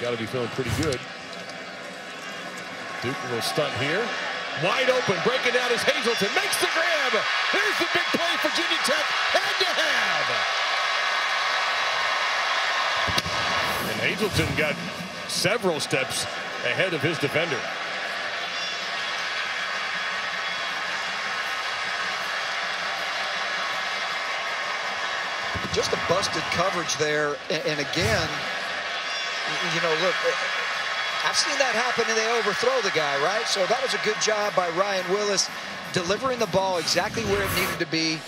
got to be feeling pretty good. Duke little stunt here. Wide open, breaking down is Hazelton. Makes the grab. There's the big play for Virginia Tech. Had to have. And Hazelton got several steps ahead of his defender. Just a busted coverage there. And again, you know, look, eh, I've seen that happen and they overthrow the guy, right? So that was a good job by Ryan Willis delivering the ball exactly where it needed to be.